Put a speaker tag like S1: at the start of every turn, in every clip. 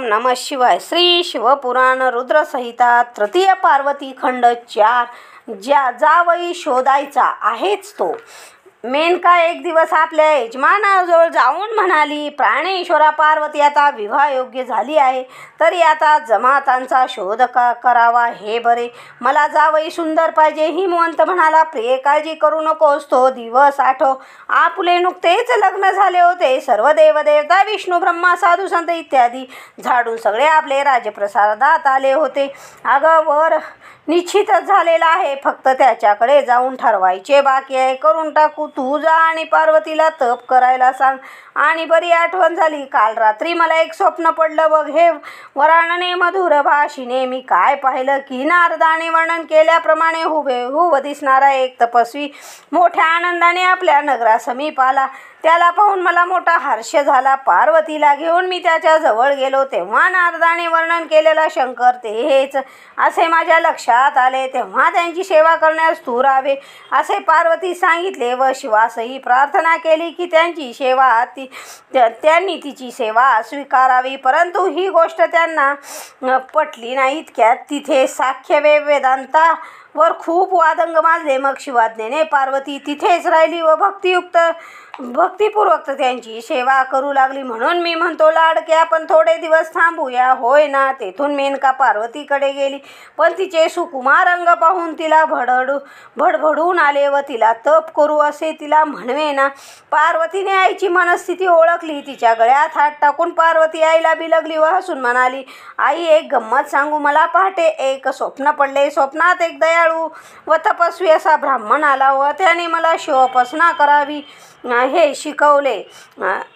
S1: ओम नम शिवाय. श्री शिवपुराण रुद्रसहिता तृतीय पार्वती खंड चार. ज्या जावई शोधायचा आहेच तो. मेनका एक दिवस आपल्या यजमानाजवळ जाऊन म्हणाली प्राणेश्वरा पार्वती आता विवाहयोग्य झाली आहे. तरी आता जमातांचा शोध का करावा हे बरे. मला जावई सुंदर पाहिजे हिमवंत म्हणाला. प्रिय काळजी करू नकोस तो दिवस आठव. आपुले नुकतेच लग्न झाले होते. सर्व देवदेवता विष्णू ब्रह्मा साधू संत इत्यादी झाडून सगळे आपले राजप्रसादात आले होते. अगं वर निश्चितच झालेला आहे. फक्त त्याच्याकडे जाऊन ठरवायचे बाकी आहे. करून टाकू तू जा आणि पार्वतीला तप करायला सांग. आणि बरी आठवण झाली. काल रात्री मला एक स्वप्न पडलं बघ. हे वराणने मधुरभाषीने मी काय पाहिलं? की नारदाने वर्णन केल्याप्रमाणे हुबेहूब दिसणारा एक तपस्वी मोठ्या आनंदाने आपल्या नगरासमीप आला. त्याला पाहून मला मोठा हर्ष झाला. पार्वतीला घेऊन मी त्याच्याजवळ गेलो. तेव्हा नारदाने वर्णन केलेला शंकर ते हेच. असे माझ्या लक्षात आले. तेव्हा त्यांची सेवा करण्यास तू राहावे असे पार्वती सांगितले व शिवासही प्रार्थना केली की त्यांची सेवा ती त्या- त्यांनी तिची सेवा स्वीकारावी. परंतु ही गोष्ट त्यांना पटली नाही. इतक्यात तिथे साख्य वे वेदांता वर खूप वादंग माजले मग शिवाज्ञेने पार्वती तिथेच राहिली व भक्तियुक्त भक्तिपूर्वक त्यांची सेवा करू लागली. म्हणून मी म्हणतो लाडके आपण थोडे दिवस थांबूया. होय ना तेथून मेनका पार्वतीकडे गेली. पण तिचे सुकुमार अंग पाहून तिला भडडू भडभडून आले व तिला तप करू असे तिला म्हणवे ना. पार्वतीने आईची मनस्थिती ओळखली. तिच्या गळ्यात हात टाकून पार्वती आईला बिलगली व हसून म्हणाली आई एक गंमत सांगू मला पहाटे. एक स्वप्न पडले. स्वप्नात एक दयाळू व तपस्वी असा ब्राह्मण आला व त्याने मला शिवोपासना करावी. हे शिकवले.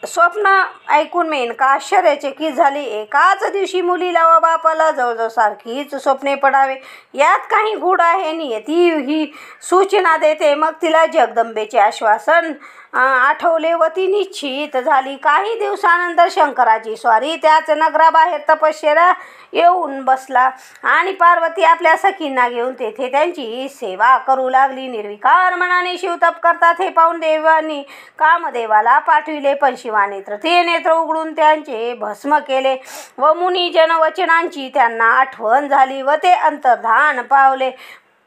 S1: स्वप्न ऐकून मेन का आश्चर्याचे की झाली. एकाच दिवशी मुलीला व बापाला जवळजवळ सारखीच स्वप्ने पडावे. यात काही गूढ आहे नियती ही सूचना देते. मग तिला जगदंबेचे आश्वासन आठवले. व ती निश्चित झाली. काही दिवसानंतर शंकराची स्वारी त्याच नगराबाहेर तपश्चर्या येऊन बसला. आणि पार्वती आपल्या सखींना घेऊन तेथे त्यांची सेवा करू लागली. निर्विकार मनाने शिवतप करतात हे पाहून देवानी. कामदेवाला पाठविले. पण शिवाने तृतीय नेत्र उघडून त्यांचे भस्म केले व मुनी वचनांची त्यांना आठवण झाली व ते अंतर्धान पावले.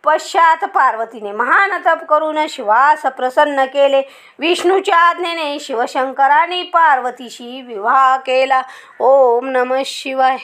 S1: पश्चात पार्वतीने महान तप करून शिवास प्रसन्न केले. विष्णूच्या आज्ञेने शिवशंकराने पार्वतीशी विवाह केला. ओम नम शिवाय.